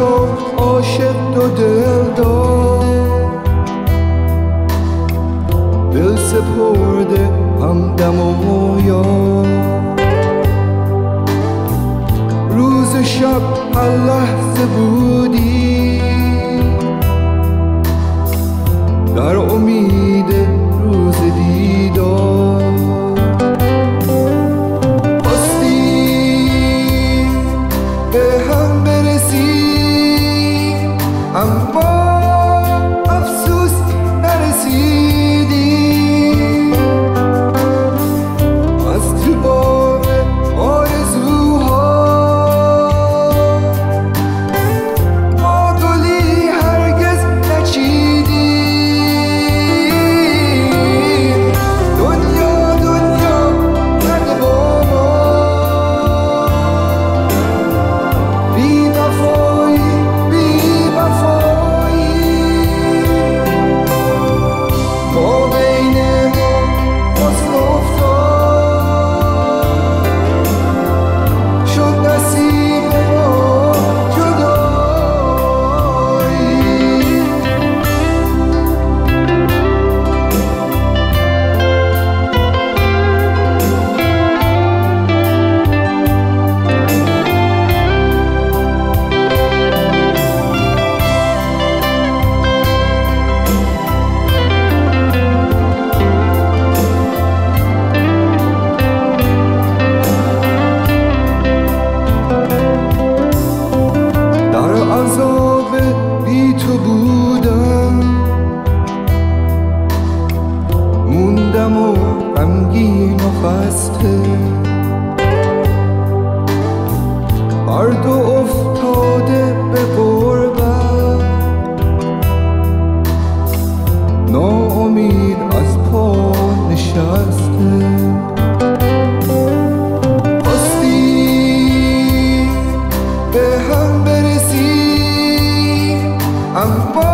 گفت عاشق دو دل دل سپرده هم دم و یار روز شب هر لحظه بودی. عذاب بی تو بودم. موندم و غمگین و خسته. of